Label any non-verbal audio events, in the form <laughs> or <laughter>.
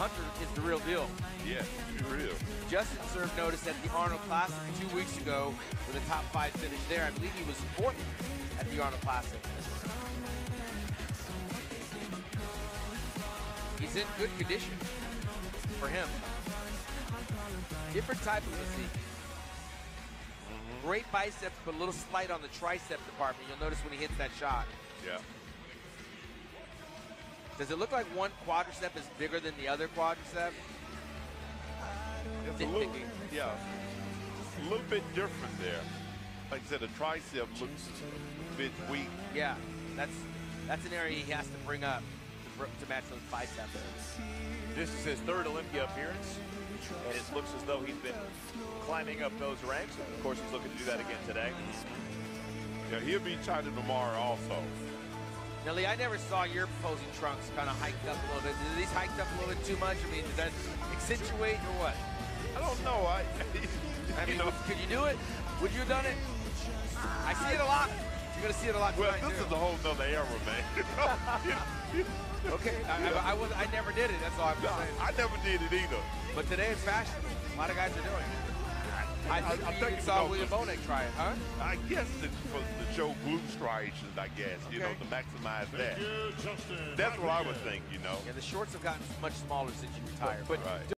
Hunter is the real deal. Yeah, be real. Justin served notice at the Arnold Classic two weeks ago with a top five finish there. I believe he was fourth at the Arnold Classic. He's in good condition for him. Different type of physique. Great biceps, but a little slight on the tricep department. You'll notice when he hits that shot. Yeah. Does it look like one quadricep is bigger than the other quadricep? It's a little, yeah, a little bit different there. Like I said, the tricep looks a bit weak. Yeah, that's that's an area he has to bring up to, to match those biceps. This is his third Olympia appearance, and it looks as though he's been climbing up those ranks. And of course, he's looking to do that again today. Yeah, he'll be China tomorrow also. Now, Lee, I never saw your posing trunks kind of hiked up a little bit. Did these hiked up a little bit too much? I mean, does that accentuate or what? I don't know. I, <laughs> I mean, know, could you do it? Would you have done it? I see it a lot. You're gonna see it a lot well, this too. is a whole nother era, man. <laughs> <laughs> okay, I, I, I, was, I never did it. That's all I'm No, saying. I never did it either. But today it's fashion. A lot of guys are doing it. I think I you think even saw. William Bonac try it, huh? I guess it's for to show glute striations, I guess, you know, to maximize Thank that. you, Justin That's what I would Rodriguez. think, you know. Yeah, the shorts have gotten much smaller since you retired. But Right.